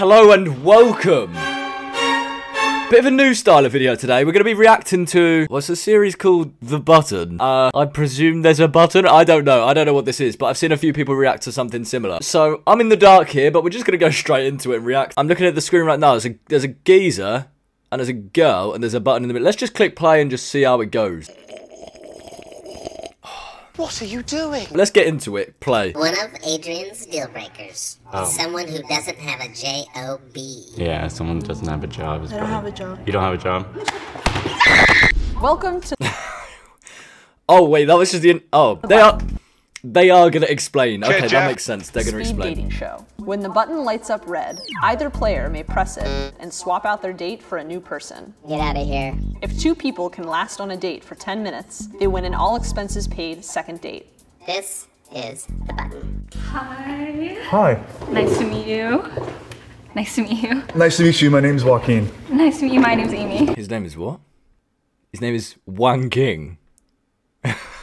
Hello and welcome! Bit of a new style of video today. We're going to be reacting to what's a series called The Button. Uh, I presume there's a button. I don't know. I don't know what this is, but I've seen a few people react to something similar. So I'm in the dark here, but we're just going to go straight into it and react. I'm looking at the screen right now. There's a there's a geezer and there's a girl and there's a button in the middle. Let's just click play and just see how it goes. What are you doing? Let's get into it. Play. One of Adrian's deal breakers Oh. is someone who doesn't have a J O B. Yeah, someone that doesn't have a job. Is I don't have a job. You don't have a job? Welcome to Oh wait, that was just the. In oh, they are. They are gonna explain. Okay, that makes sense. They're gonna Speed explain. Dating Show. When the button lights up red, either player may press it and swap out their date for a new person. Get out of here. If two people can last on a date for 10 minutes, they win an all expenses paid second date. This is the button. Hi. Hi, Nice to meet you. Nice to meet you. nice to meet you. My name's Joaquin. Nice to meet you. My name's Amy. His name is what? His name is Wang King.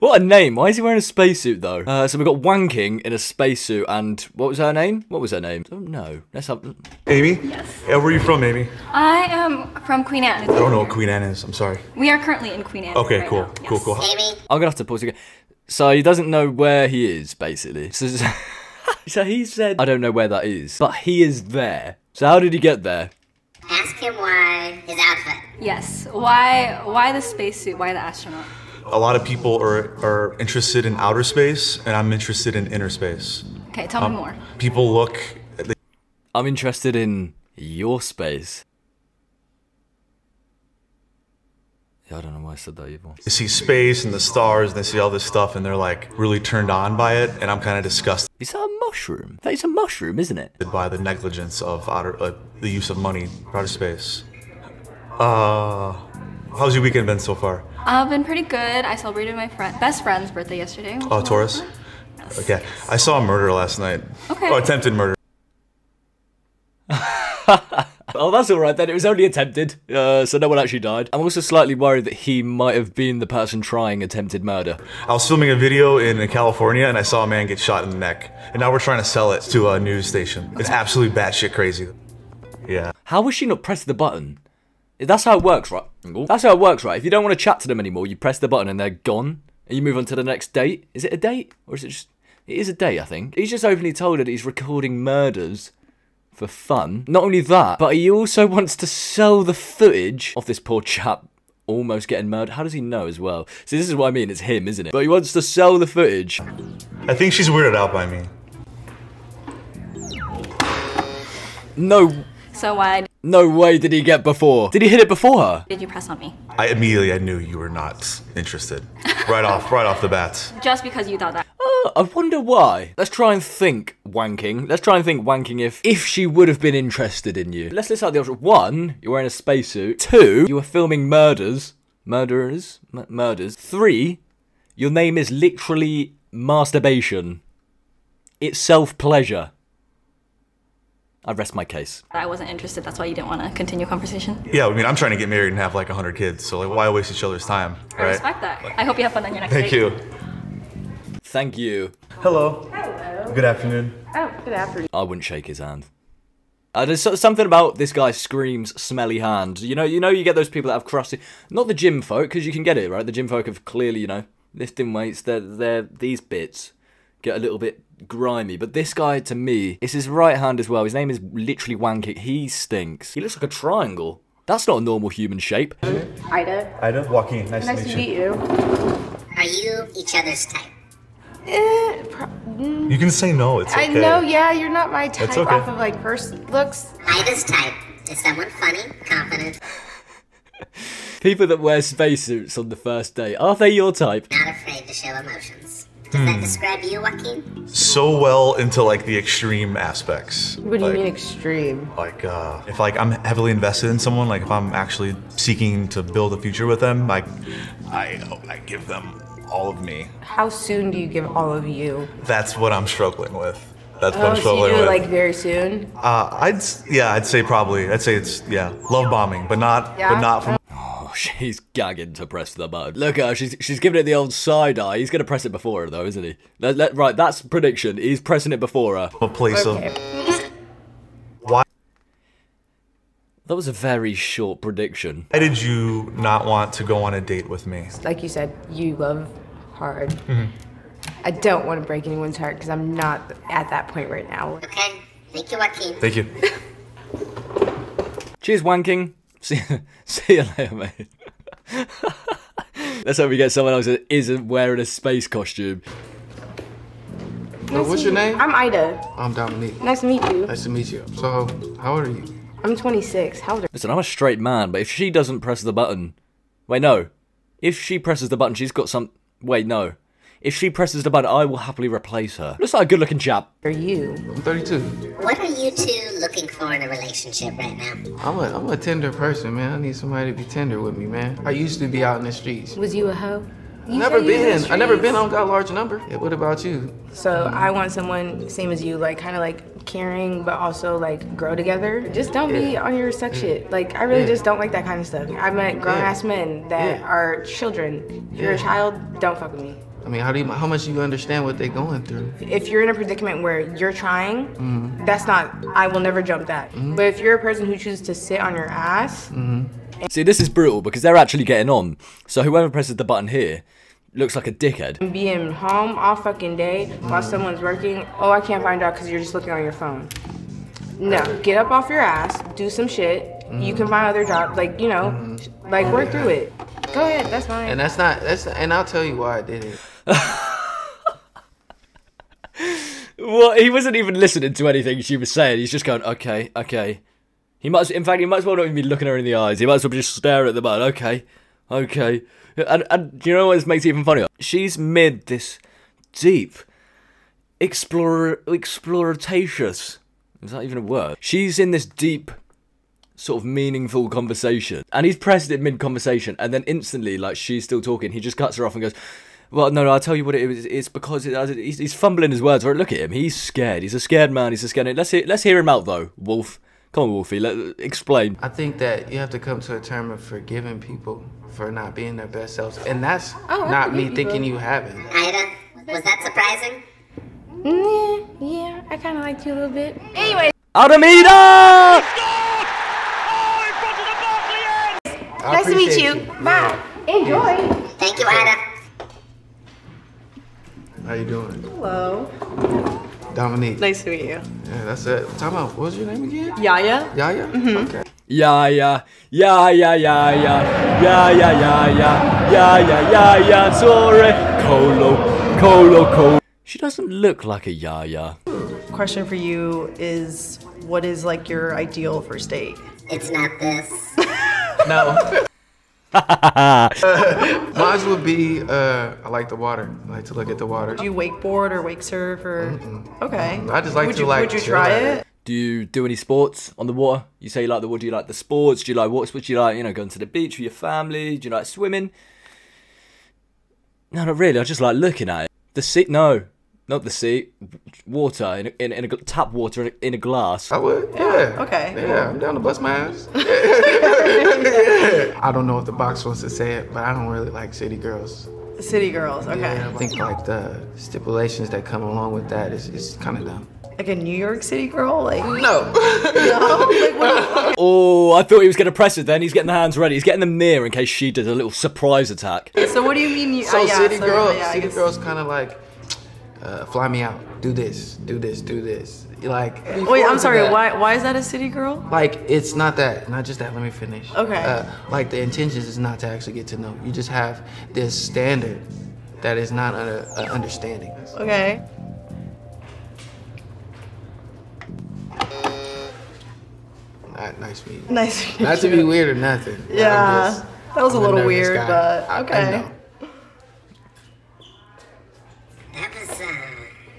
what a name! Why is he wearing a spacesuit though? Uh, so we've got Wanking in a spacesuit, and what was her name? What was her name? Oh no. Let's have. Amy? Yes. Yeah, where are you from, Amy? I am from Queen Anne. I don't know what Queen Anne is. I'm sorry. We are currently in Queen Anne. Okay, right cool, now. cool, Yes. cool. Amy, I'm gonna have to pause again. So he doesn't know where he is, basically. So, so he said, "I don't know where that is," but he is there. So how did he get there? ask him why his outfit. Yes. Why? Why the spacesuit? Why the astronaut? A lot of people are, are interested in outer space, and I'm interested in inner space. Okay, tell Um, me more. People look, they I'm interested in your space. Yeah, I don't know why I said that either. They see space and the stars, and they see all this stuff, and they're like really turned on by it, and I'm kind of disgusted Is that a mushroom? That is a mushroom, isn't it? by the negligence of outer, uh, the use of money for outer space. Uh, how's your weekend been so far? I've been pretty good. I celebrated my friend, best friend's birthday yesterday. Oh, Taurus? Okay, I saw a murder last night. Okay. Oh, attempted murder. Oh, that's all right then. It was only attempted, uh, so no one actually died. I'm also slightly worried that he might have been the person trying attempted murder. I was filming a video in California and I saw a man get shot in the neck. And now we're trying to sell it to a news station. It's absolutely batshit crazy. Yeah. How was she not press the button? That's how it works, right? That's how it works, right? If you don't want to chat to them anymore, you press the button and they're gone, and you move on to the next date. Is it a date, or is it just? It is a date, I think. He's just openly told her that he's recording murders for fun. Not only that, but he also wants to sell the footage of this poor chap almost getting murdered. How does he know as well? See, this is what I mean. It's him, isn't it? But he wants to sell the footage. I think she's weirded out by me. No, So why no way did he get before. Did he hit it before her? did you press on me? I immediately I knew you were not interested. Right off, right off the bat. Just because you thought that? Oh, I wonder why. Let's try and think wanking. Let's try and think wanking if if she would have been interested in you. Let's list out the options. One, you're wearing a spacesuit. Two, you were filming murders. Murderers? M- murders. Three, your name is literally masturbation. It's self-pleasure. I rest my case. I wasn't interested. That's why you didn't want to continue conversation. Yeah, I mean I'm trying to get married and have like hundred kids, so like why waste each other's time? I Right? respect that. I hope you have fun on your next Thank date. you. Thank you. Hello. Hello. Good afternoon. Oh, good afternoon. I wouldn't shake his hand. Uh, there's so- something about this guy screams smelly hand. You know, you know, you get those people that have crusty, not the gym folk, because you can get it right. The gym folk have clearly, you know, lifting weights. They're they're these bits get a little bit grimy. But this guy, to me, it's his right hand as well. His name is literally Wanky. He stinks. He looks like a triangle. That's not a normal human shape. Ida. Ida, Joaquin, nice, Nice to meet you. Are you each other's type? Eh, mm. You can say no, it's okay. I know, yeah, you're not my type That's okay. off of like person looks. Ida's type is someone funny, confident, People that wear spacesuits on the first day are they your type? not afraid to show emotions. Does Hmm. that describe you, Joaquin? So well into like the extreme aspects. What do you mean extreme? like uh, if like I'm heavily invested in someone, like if I'm actually seeking to build a future with them, like I I give them all of me. How soon do you give all of you? That's what I'm struggling with. That's what Oh, I'm so you struggling do it with. like very soon? uh, I'd yeah, I'd say probably. I'd say it's yeah, love bombing, but not Yeah? but not from Oh, she's gagging to press the button. Look at her. She's she's giving it the old side eye. He's gonna press it before her, though, isn't he? Let, let, right, that's prediction. He's pressing it before her. Oh, a place Okay. of That was a very short prediction. Why did you not want to go on a date with me? Like you said, you love hard. Mm-hmm. I don't want to break anyone's heart because I'm not at that point right now. Okay. Thank you, Joaquin. Thank you. Cheers, wanking. See, see you later, mate. Let's hope we get someone else that isn't wearing a space costume. Uh, what's your name? I'm Ida. I'm Dominique. Nice to meet you. Nice to meet you. So, how old are you? I'm 26. How old are you? Listen, I'm a straight man, but if she doesn't press the button, wait, no. If she presses the button, she's got some. Wait, no. If she presses the button, I will happily replace her. Looks like a good-looking chap. Are you? I'm 32. What are you two looking for in a relationship right now? I'm a, I'm a tender person, man. I need somebody to be tender with me, man. I used to be out in the streets. Was you a hoe? You never say you was in been. I never been streets. on that large number. Yeah, what about you? So I want someone same as you, like kind of like caring, but also like grow together. Just don't be on your sex shit. Like I really Yeah. just don't like that kind of stuff. I've met grown Yeah. ass men that Yeah. are children. If you're a child, don't fuck with me. I mean, how do you, how much do you understand what they're going through? If you're in a predicament where you're trying, Mm-hmm. that's not. I will never jump that. But if you're a person who chooses to sit on your ass, See, this is brutal because they're actually getting on. So whoever presses the button here looks like a dickhead. being home all fucking day while Mm-hmm. someone's working, oh I can't find out because you're just looking on your phone. No, get up off your ass, do some shit. You Mm-hmm. can find other jobs, like you know, like work through it. Go ahead, that's fine. And that's not that's and I'll tell you why I did it. Well, he wasn't even listening to anything she was saying. He's just going, okay, okay. He might, in fact, he might as well not even be looking her in the eyes. He might as well just stare at the button. Okay, okay. And, and do you know what makes it even funnier? She's mid this deep, explore, exploratacious. Is that even a word? She's in this deep, sort of meaningful conversation, and he's pressed it mid conversation, and then instantly, like she's still talking, he just cuts her off and goes. Well, no, no, I'll tell you what it is. It's because it, he's, he's fumbling his words. Right, look at him. He's scared. He's a scared man. He's a scared. Let's hear, let's hear him out though, Wolf. Come on, Wolfie. Let, explain. I think that you have to come to a term of forgiving people for not being their best selves. And that's Oh, not me forgive thinking you haven't. Ida, was that surprising? Mm, yeah, I kind of liked you a little bit. Anyway, Adamida! I nice to meet appreciate you. Bye. Enjoy. Thank you, Ida. How you doing? Hello. Dominique. Nice to meet you. Yeah, that's it. Time out. What was your name again? Yaya? Yaya? Mm-hmm. Okay. Yeah, yeah, yeah, yeah, yeah, yeah, yeah, yeah, yeah, yeah, yeah, yeah, yeah, yeah, sorry. Colo, colo, colo. She doesn't look like a yaya. Question for you is what is like your ideal first date? It's not this. No. Mine would be uh, I like the water. I like to look at the water. Do you wakeboard or wake surf or? Okay. I just like would to, you, like, Would you try it? it. Do you do any sports on the water? You say you like the water. Do you like the sports? Do you like what sports? Do you like, you know, going to the beach with your family? Do you like swimming? No, not really. I just like looking at it. The sea? No, not the sea. Water in a, in, a- in a tap water in a, in a glass. I would. Yeah. Okay. Yeah, I'm down to bust my ass. I don't know if the box wants to say it, but I don't really like city girls. City girls. Okay. Yeah, I think like the stipulations that come along with that is, is kind of dumb. Like a New York City girl. Like No. no. Like what? Oh, I thought he was going to press it then. He's getting the hands ready. He's getting them near in case she does a little surprise attack. So what do you mean? You, so uh, yeah, city so, girls, yeah, city guess- girls kind of like uh, fly me out. Do this, do this, do this. Like. Wait, I'm sorry. that- Why? Why is that a city girl? Like it's not that, not just that. Let me finish. Okay. Uh, like the intentions is not to actually get to know. You just have this standard that is not a, a understanding. Okay. Not nice meeting. Nice. Not to be weird or nothing. Yeah. just- That was a I'm little nervous weird, but I- I okay. know. That was, uh,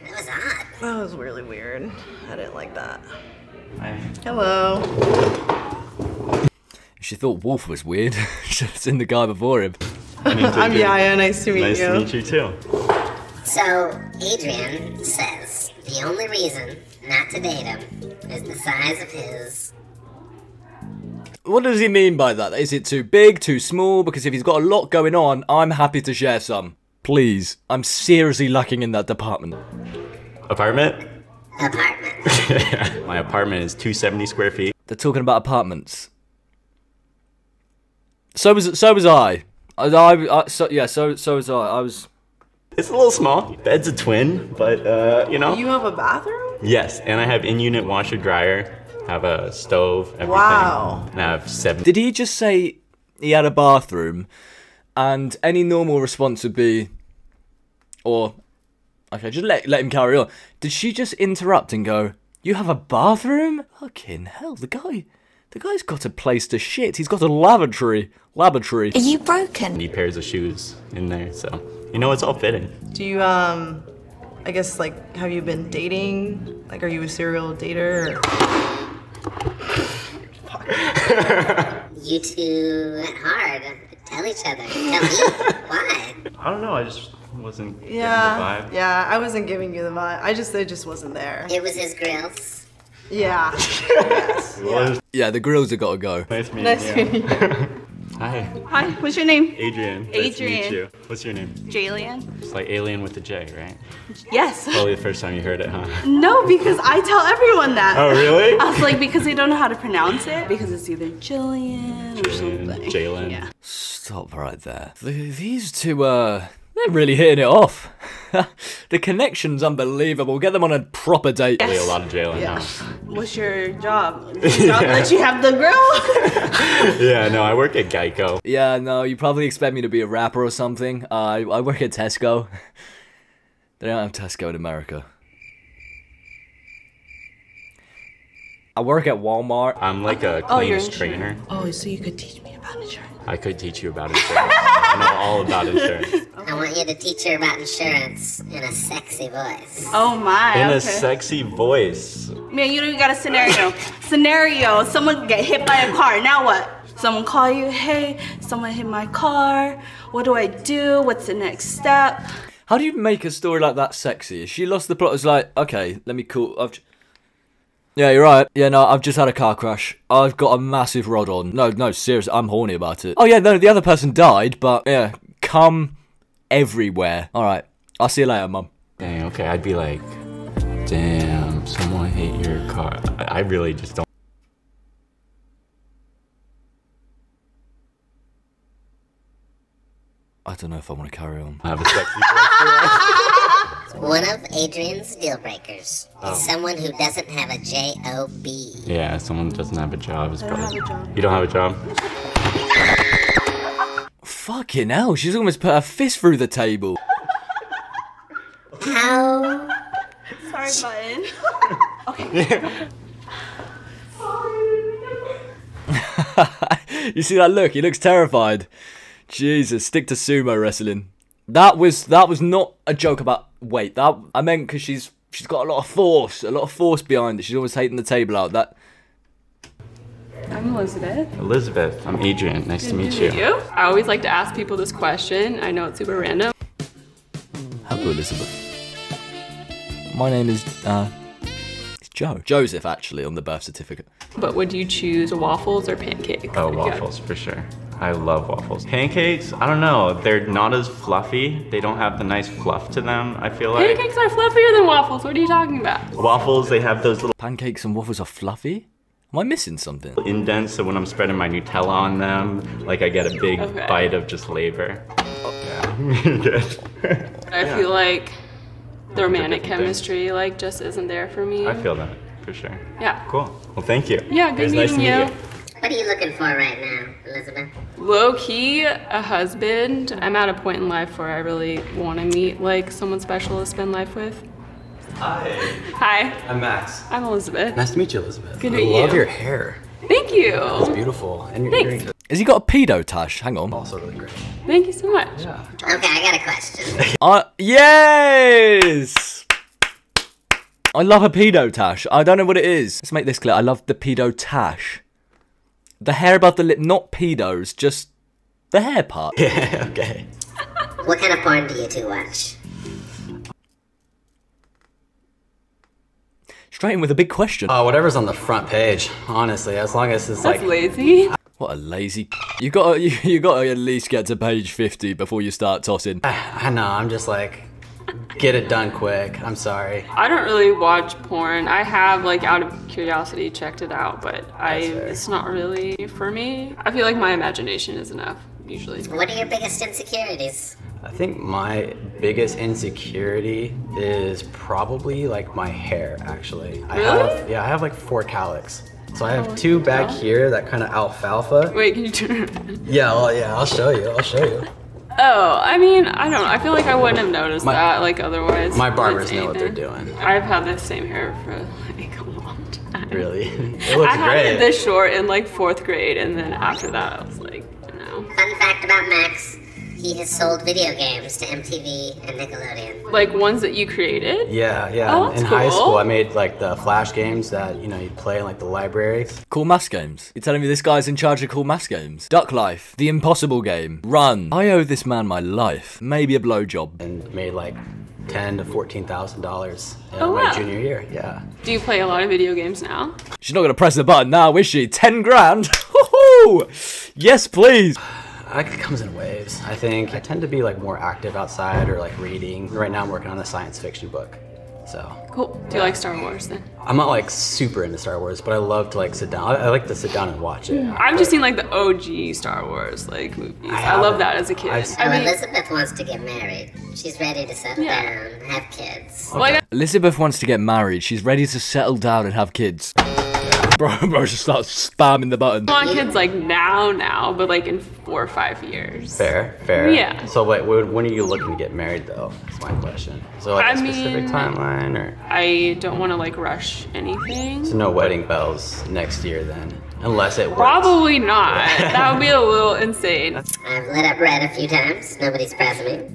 that was odd. That was really weird. I didn't like that. Hello. She thought Wolf was weird. Should have seen the guy before him. I'm Yaya. Nice to meet Nice you. to meet you too. So, Adrian says the only reason not to date him is the size of his. What does he mean by that? Is it too big, too small? Because if he's got a lot going on, I'm happy to share some. Please. I'm seriously lacking in that department. Apartment? Apartment. My apartment is 270 square feet. They're talking about apartments. So was so was I. I, I, I so yeah, so so was I. I was. It's a little small. Bed's a twin, but uh, you know. You have a bathroom? Yes, and I have in-unit washer dryer. Have a stove. Everything. Wow. And I have seven. Did he just say he had a bathroom, and any normal response would be, or, okay, just let let him carry on. Did she just interrupt and go, "You have a bathroom? Fucking hell, the guy." The guy's got a place to shit. He's got a lavatory. Lavatory. Are you broken? Need pairs of shoes in there, so you know it's all fitting. Do you, um, I guess, like, have you been dating? Like, are you a serial dater? You two went hard. Tell each other. Tell me. Why? I don't know. I just wasn't getting Yeah. the vibe. Yeah, I wasn't giving you the vibe. I just, it just wasn't there. It was his grills. Yeah. yes. Well, Yeah, the grills have got to go. Nice meeting Nice you. meeting you. Hi, Hi, what's your name? Adrian. Adrian. Nice to meet Adrian. you. What's your name? Jalen. It's like alien with a J, right? Yes. Probably the first time you heard it, huh? No, because I tell everyone that. Oh, really? I was like, because they don't know how to pronounce it. Because it's either Jillian or something. Jalen. Yeah. Stop right there. These two, uh, they're really hitting it off. the connection's unbelievable. Get them on a proper date. Probably a lot of Jalen Yeah. now. What's your job? Does your job let you have the girl? Yeah, no, I work at Geico. Yeah, no, you probably expect me to be a rapper or something. Uh, I, I work at Tesco. they don't have Tesco in America. I work at Walmart. I'm like a Oh, claims insurance. trainer. Oh, so you could teach me about insurance. I could teach you about insurance. I know all about insurance. I want you to teach her about insurance in a sexy voice. Oh my. In okay. a sexy voice. Man, you know you got a scenario. scenario. Someone get hit by a car. Now what? Someone call you. Hey, someone hit my car. What do I do? What's the next step? How do you make a story like that sexy? She lost the plot, it's like, okay, let me call. I've j- yeah, you're right. Yeah, no, I've just had a car crash. I've got a massive rod on. No, no, seriously, I'm horny about it. Oh yeah, no, the other person died, but yeah, come everywhere. All right, I'll see you later, mum. Dang, okay, I'd be like, damn, someone hit your car. I, I really just don't. I don't know if I want to carry on. have a sexy voice. One of Adrian's deal breakers Oh. is someone who doesn't have a J O B. Yeah, someone who doesn't have a job. Is I don't probably. have a job. You don't have a job? Fucking hell, she's almost put her fist through the table. How? Sorry, button. Okay. you see that look? He looks terrified. Jesus, stick to sumo wrestling. That was that was not a joke about weight. That I meant because she's she's got a lot of force, a lot of force behind it. She's always taking the table out. That I'm Elizabeth. Elizabeth, I'm Adrian. Nice to meet you. You? I always like to ask people this question. I know it's super random. hello, Elizabeth. My name is uh, it's Joe. Joseph, actually, on the birth certificate. But would you choose waffles or pancakes? Oh, Yeah. waffles for sure. I love waffles. Pancakes, I don't know. They're not as fluffy. They don't have the nice fluff to them. I feel like Pancakes are fluffier than waffles. What are you talking about? waffles. They have those little Pancakes and waffles are fluffy. Am I missing something? indents, so when I'm spreading my Nutella on them, like I get a big Okay. bite of just flavor. Yeah, good. I feel like the romantic different things. chemistry like just isn't there for me. I feel that for sure. Yeah. Cool. Well, thank you. Yeah, It good was nice to meeting meet you. you. What are you looking for right now, Elizabeth? Low key, a husband. I'm at a point in life where I really want to meet like someone special to spend life with. Hi, Hi, I'm Max. I'm Elizabeth. Nice to meet you, Elizabeth. Good to I meet love your hair. Thank you. It's beautiful. And you're Thanks. you're Has he got a pedo tash? Hang on. also really great. Thank you so much. Yeah. Okay, I got a question. Uh, yes! I love a pedo tash. I don't know what it is. Let's make this clear. I love the pedo tash. The hair above the lip, not pedos, just the hair part. Yeah, okay. What kind of porn do you two watch? Straight in with a big question. Uh, whatever's on the front page, honestly, as long as it's That's like. lazy. What a lazy. You got to you, you got to at least get to page fifty before you start tossing. I know, I'm just like. Get it done quick. I'm sorry. I don't really watch porn. I have like out of curiosity checked it out, but I it's not really for me. I feel like my imagination is enough usually. What are your biggest insecurities? I think my biggest insecurity is probably like my hair, actually. I have, yeah, I have like four cowlicks. So I have oh, two back here that kind of alfalfa. Wait, can you turn around? Yeah, well, yeah, I'll show you. I'll show you. Oh, I mean, I don't know. I feel like I wouldn't have noticed My- that like otherwise. My with barbers know what they're anything. doing. I've had the same hair for like a long time. Really? It looks I had great. it this short in like fourth grade, and then after that, I was like, no. Fun fact about Max he has sold video games to MTV and Nickelodeon. Like ones that you created. Yeah, yeah. Oh, in that's high school, I made like the flash games that you know you'd play in like the libraries. Coolmath games. You're telling me this guy's in charge of Coolmath games? Duck Life, The Impossible Game, Run. I owe this man my life. Maybe a blowjob. And made like ten to fourteen thousand dollars in Oh, my wow. junior year. Yeah. Do you play a lot of video games now? She's not gonna press the button now, is she? Ten grand? Woohoo! Yes, please. I, it comes in waves. I think I tend to be like more active outside or like reading. Right now, I'm working on a science fiction book. So Cool. Do you like Star Wars then? I'm not like super into Star Wars, but I love to like sit down. I, I like to sit down and watch it. I've just seen like the OG Star Wars like movies. I, haven't. love that as a kid. I've So I oh, mean, Elizabeth wants to get married. She's ready to settle Yeah. down, have kids. well, I got Elizabeth wants to get married. She's ready to settle down and have kids. Bro, bro, just starts spamming the button. I want kids like now, now, but like in four or five years. Fair, fair. Yeah. So wait, when when are you looking to get married though? That's my question. So like a I specific mean- timeline or I don't want to like rush anything. so no wedding bells next year then, unless it works. Probably not. that would be a little insane. I've lit up red a few times. Nobody's pressing me.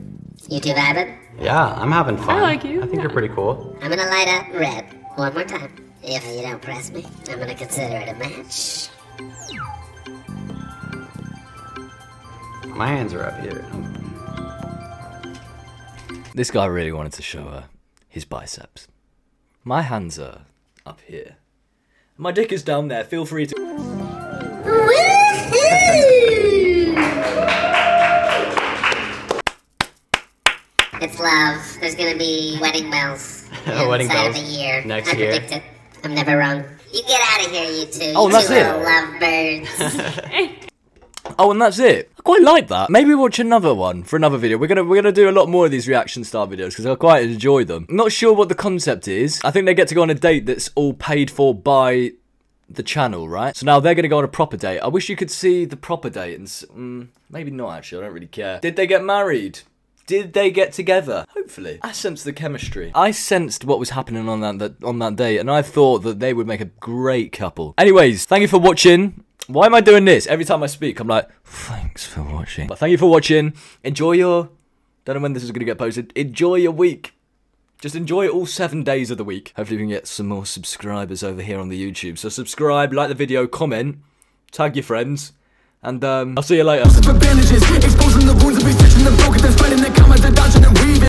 You two vibing? Yeah, I'm having fun. I like you, I think you're pretty cool. I'm gonna light up red one more time. If you don't press me, I'm gonna consider it a match. My hands are up here. This guy really wanted to show her his biceps. My hands are up here. My dick is down there. Feel free to. It's love. There's gonna be wedding bells. Wedding inside bells of a year. next I year. Predict it. I'm never wrong. You get out of here, you two. Oh, you that's two it. lovebirds. Oh, and that's it. I quite like that. Maybe watch another one for another video. We're gonna we're gonna do a lot more of these reaction style videos because I quite enjoy them. I'm Not sure what the concept is. I think they get to go on a date that's all paid for by the channel, right? So now they're gonna go on a proper date. I wish you could see the proper date and s- mm, maybe not actually. I don't really care. Did they get married? Did they get together? Hopefully. I sensed the chemistry. I sensed what was happening on that, that on that date, and I thought that they would make a great couple. Anyways, thank you for watching. Why am I doing this? Every time I speak, I'm like, thanks for watching. But thank you for watching. Enjoy your. Don't know when this is going to get posted. Enjoy your week. Just enjoy all seven days of the week. Hopefully, we can get some more subscribers over here on the YouTube. So, subscribe, like the video, comment, tag your friends, and um, I'll see you later.